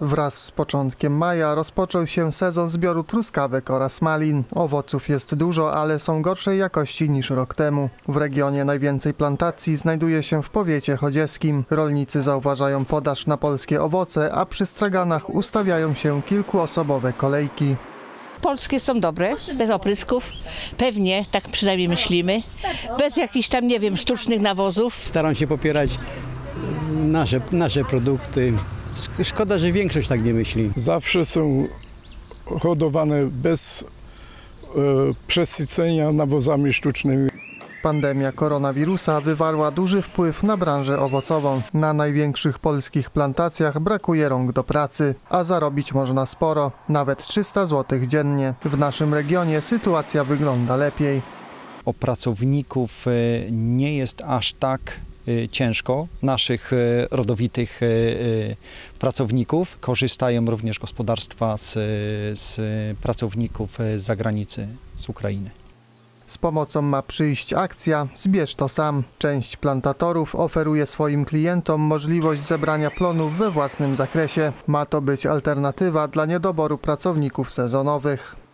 Wraz z początkiem maja rozpoczął się sezon zbioru truskawek oraz malin. Owoców jest dużo, ale są gorszej jakości niż rok temu. W regionie najwięcej plantacji znajduje się w powiecie chodzieskim. Rolnicy zauważają podaż na polskie owoce, a przy straganach ustawiają się kilkuosobowe kolejki. Polskie są dobre, bez oprysków. Pewnie, tak przynajmniej myślimy. Bez jakichś tam, nie wiem, sztucznych nawozów. Staram się popierać nasze, nasze produkty. Szkoda, że większość tak nie myśli. zawsze są hodowane bez e, przesycenia nawozami sztucznymi. Pandemia koronawirusa wywarła duży wpływ na branżę owocową. Na największych polskich plantacjach brakuje rąk do pracy, a zarobić można sporo, nawet 300 zł dziennie. W naszym regionie sytuacja wygląda lepiej. o pracowników e, nie jest aż tak ciężko. Naszych e, rodowitych e, pracowników korzystają również gospodarstwa z, z pracowników z zagranicy, z Ukrainy. Z pomocą ma przyjść akcja Zbierz to sam. Część plantatorów oferuje swoim klientom możliwość zebrania plonów we własnym zakresie. Ma to być alternatywa dla niedoboru pracowników sezonowych.